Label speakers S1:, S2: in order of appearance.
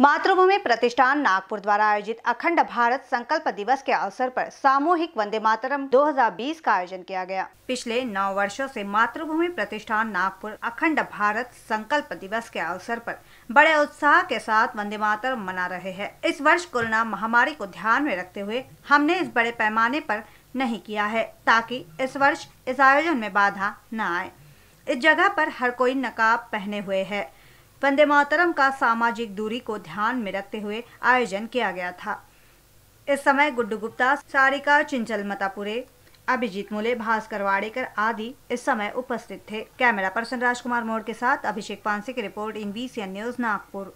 S1: मातृभूमि प्रतिष्ठान नागपुर द्वारा आयोजित अखंड भारत संकल्प दिवस के अवसर पर सामूहिक वंदे मातरम 2020 का आयोजन किया गया। पिछले नौ वर्षों से मातृभूमि प्रतिष्ठान नागपुर अखंड भारत संकल्प दिवस के अवसर पर बड़े उत्साह के साथ वंदे मातरम मना रहे हैं। इस वर्ष कोरोना महामारी को ध्यान में रखते हुए हमने इस बड़े पैमाने पर नहीं किया है, ताकि इस वर्ष इस आयोजन में बाधा न आए। इस जगह पर हर कोई नकाब पहने हुए है। वंदे मातरम का सामाजिक दूरी को ध्यान में रखते हुए आयोजन किया गया था। इस समय गुड्डू गुप्ता, सारिका चिंचल मतापुरे, अभिजीत मुले, भास्कर वाडेकर आदि इस समय उपस्थित थे। कैमरा पर्सन राजकुमार मोड़ के साथ अभिषेक पांसे की report in B news, Nagpur.